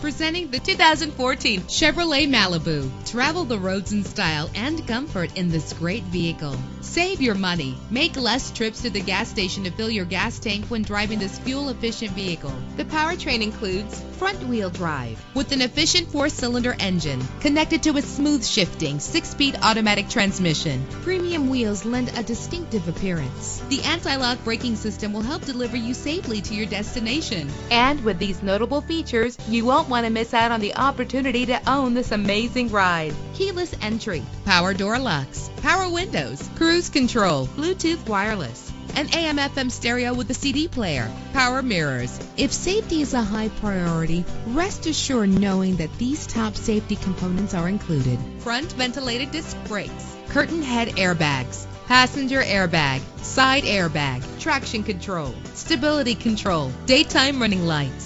Presenting the 2014 Chevrolet Malibu. Travel the roads in style and comfort in this great vehicle. Save your money. Make less trips to the gas station to fill your gas tank when driving this fuel-efficient vehicle. The powertrain includes front-wheel drive with an efficient four-cylinder engine connected to a smooth shifting six-speed automatic transmission. Premium wheels lend a distinctive appearance. The anti-lock braking system will help deliver you safely to your destination. And with these notable features, you won't want to miss out on the opportunity to own this amazing ride. Keyless entry, power door locks, power windows, cruise control, Bluetooth wireless, an AM FM stereo with a CD player, power mirrors. If safety is a high priority, rest assured knowing that these top safety components are included. Front ventilated disc brakes, curtain head airbags, passenger airbag, side airbag, traction control, stability control, daytime running lights.